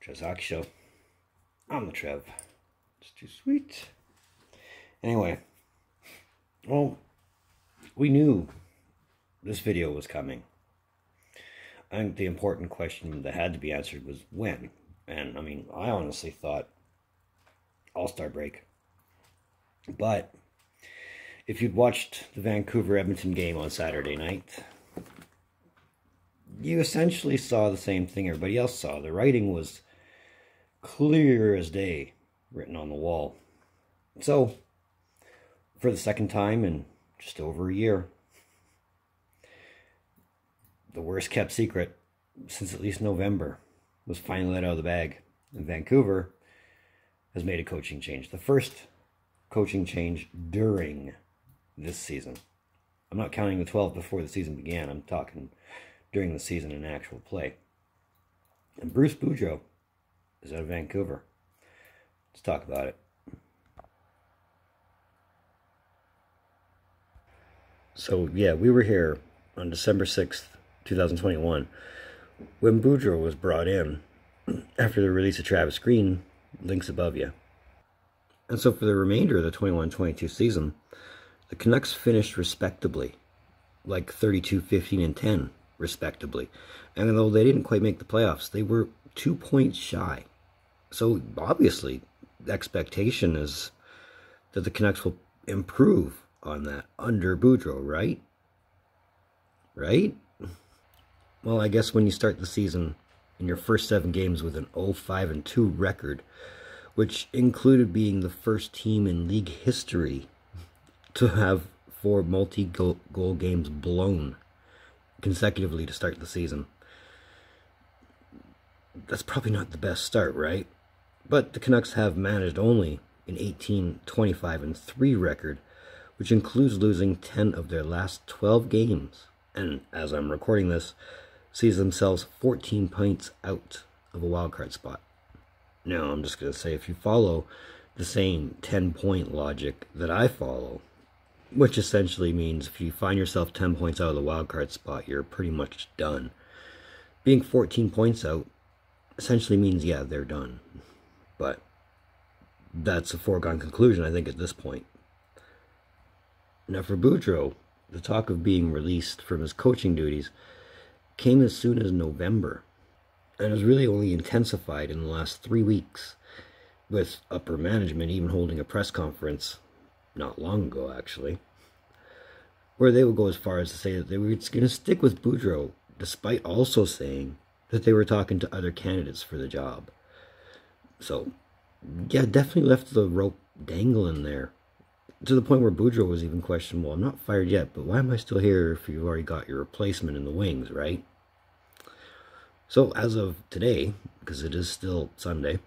Trev's Hockey Show. I'm the Trev. It's too sweet. Anyway, well, we knew this video was coming. I think the important question that had to be answered was when. And I mean, I honestly thought All Star break. But if you'd watched the Vancouver Edmonton game on Saturday night, you essentially saw the same thing everybody else saw. The writing was clear as day written on the wall. So, for the second time in just over a year, the worst kept secret since at least November was finally let out of the bag. And Vancouver has made a coaching change. The first coaching change during this season. I'm not counting the 12 before the season began. I'm talking during the season in actual play. And Bruce Boudreau is out of Vancouver. Let's talk about it. So, yeah, we were here on December 6th, 2021, when Boudreau was brought in after the release of Travis Green, links above you. And so, for the remainder of the 21 22 season, the Canucks finished respectably, like 32 15 and 10 respectively. And though they didn't quite make the playoffs, they were two points shy. So obviously, the expectation is that the Canucks will improve on that under Boudreau, right? Right? Well, I guess when you start the season in your first seven games with an 0-5 and 2 record, which included being the first team in league history to have four multi-goal games blown consecutively to start the season. That's probably not the best start, right? But the Canucks have managed only an 18 25 and 3 record, which includes losing 10 of their last 12 games. And as I'm recording this, sees themselves 14 points out of a wildcard spot. Now, I'm just going to say if you follow the same 10 point logic that I follow, which essentially means if you find yourself 10 points out of the wild card spot, you're pretty much done. Being 14 points out essentially means, yeah, they're done. But that's a foregone conclusion, I think, at this point. Now, for Boudreau, the talk of being released from his coaching duties came as soon as November, and has really only intensified in the last three weeks, with upper management even holding a press conference not long ago actually, where they would go as far as to say that they were going to stick with Boudreau, despite also saying that they were talking to other candidates for the job. So, yeah, definitely left the rope dangling there. To the point where Boudreau was even questionable. I'm not fired yet, but why am I still here if you've already got your replacement in the wings, right? So, as of today, because it is still Sunday,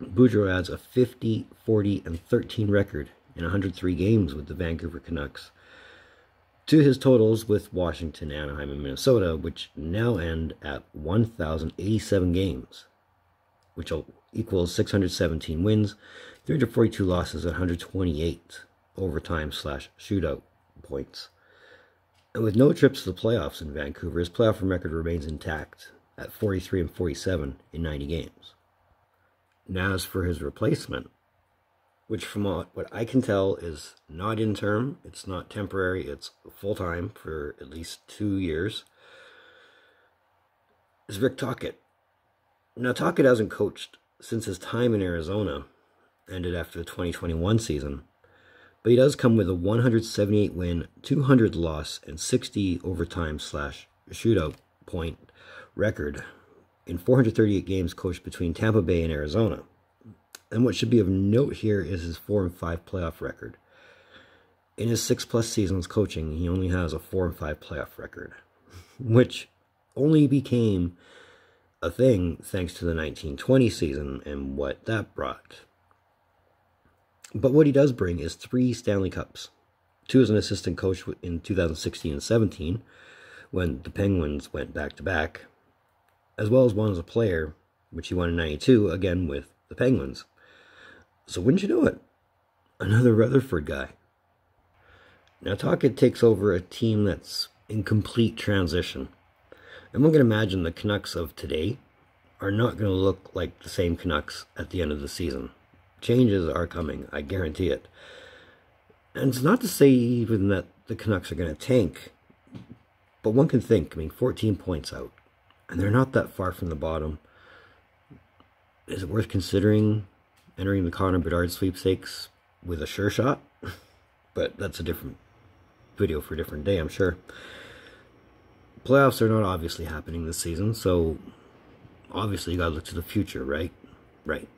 Boudreau adds a 50, 40, and 13 record in 103 games with the Vancouver Canucks to his totals with Washington, Anaheim, and Minnesota, which now end at 1,087 games, which equals 617 wins, 342 losses, 128 overtime slash shootout points. And with no trips to the playoffs in Vancouver, his playoff record remains intact at 43 and 47 in 90 games. Now, as for his replacement, which from what I can tell is not interim, it's not temporary, it's full time for at least two years, is Rick Tocchet. Now, Tocchet hasn't coached since his time in Arizona, ended after the 2021 season, but he does come with a 178 win, 200 loss, and 60 overtime slash shootout point record in 438 games coached between Tampa Bay and Arizona. And what should be of note here is his 4 and 5 playoff record. In his 6 plus seasons coaching, he only has a 4 and 5 playoff record, which only became a thing thanks to the 1920 season and what that brought. But what he does bring is three Stanley Cups. Two as an assistant coach in 2016 and 17, when the Penguins went back to back, as well as one as a player, which he won in 92, again with the Penguins. So wouldn't you know it? Another Rutherford guy. Now Tocchet takes over a team that's in complete transition. And one can imagine the Canucks of today are not going to look like the same Canucks at the end of the season. Changes are coming, I guarantee it. And it's not to say even that the Canucks are going to tank, but one can think, I mean, 14 points out, and they're not that far from the bottom. Is it worth considering entering the Connor Bedard sweepstakes with a sure shot? but that's a different video for a different day, I'm sure. Playoffs are not obviously happening this season, so obviously you gotta look to the future, right? Right.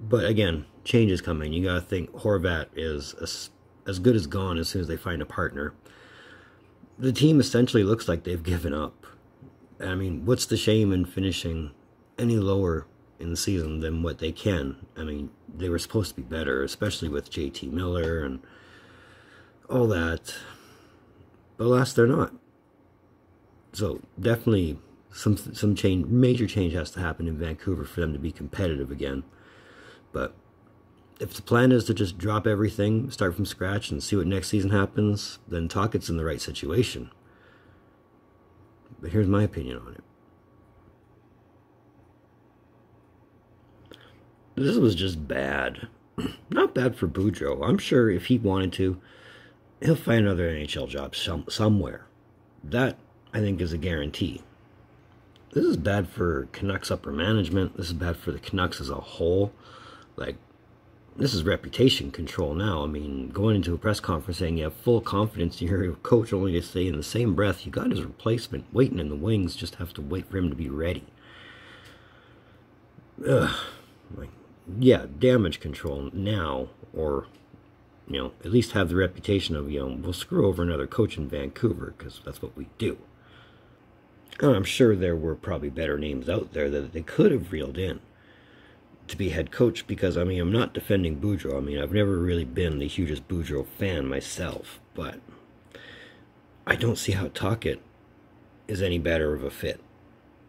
But again, change is coming. You gotta think Horvat is as, as good as gone as soon as they find a partner. The team essentially looks like they've given up. I mean, what's the shame in finishing any lower in the season than what they can? I mean, they were supposed to be better, especially with JT Miller and all that. But alas, they're not. So definitely some some change, major change has to happen in Vancouver for them to be competitive again. But if the plan is to just drop everything, start from scratch, and see what next season happens, then Tocchet's in the right situation. But here's my opinion on it. This was just bad. Not bad for Boudreau. I'm sure if he wanted to, he'll find another NHL job some, somewhere. That, I think, is a guarantee this is bad for Canucks upper management. This is bad for the Canucks as a whole. Like, this is reputation control now. I mean, going into a press conference saying you have full confidence in your coach, only to say in the same breath, you got his replacement waiting in the wings, just have to wait for him to be ready. Ugh. Like, yeah, damage control now, or, you know, at least have the reputation of, you know, we'll screw over another coach in Vancouver, because that's what we do. Oh, I'm sure there were probably better names out there that they could have reeled in to be head coach because, I mean, I'm not defending Boudreau. I mean, I've never really been the hugest Boudreau fan myself, but I don't see how Tocchet is any better of a fit.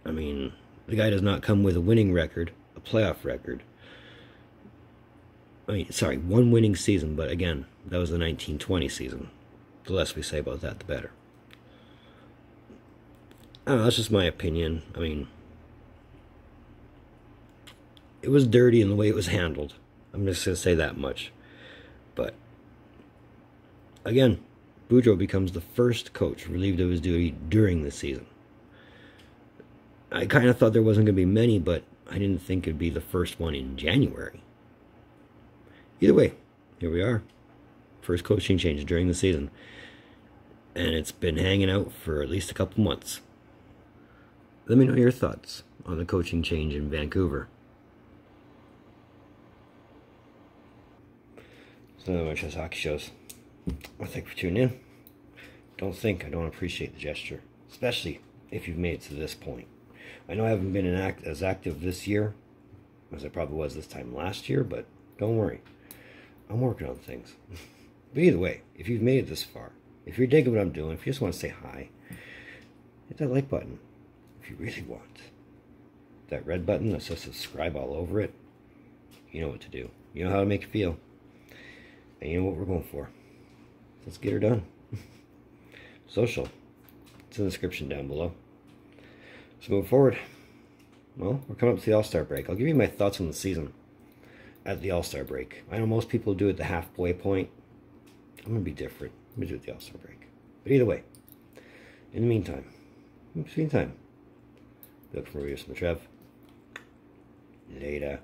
I mean, the guy does not come with a winning record, a playoff record. I mean, sorry, one winning season, but again, that was the 1920 season. The less we say about that, the better. That's just my opinion. I mean, it was dirty in the way it was handled. I'm just going to say that much. But, again, Boudreau becomes the first coach relieved of his duty during the season. I kind of thought there wasn't going to be many, but I didn't think it'd be the first one in January. Either way, here we are. First coaching change during the season. And it's been hanging out for at least a couple months. Let me know your thoughts on the coaching change in Vancouver. So one of hockey shows. Well, thank for tuning in. Don't think I don't appreciate the gesture, especially if you've made it to this point. I know I haven't been act as active this year as I probably was this time last year, but don't worry. I'm working on things. but either way, if you've made it this far, if you're digging what I'm doing, if you just want to say hi, hit that like button if you really want. That red button that says subscribe all over it, you know what to do. You know how to make it feel. And you know what we're going for. Let's get her done. Social. It's in the description down below. So move forward. Well, we're coming up to the All-Star break. I'll give you my thoughts on the season at the All-Star break. I know most people do it at the halfway point. I'm going to be different. I'm going to do it at the All-Star break. But either way, in the meantime, in the meantime, Look for Matrev. Later.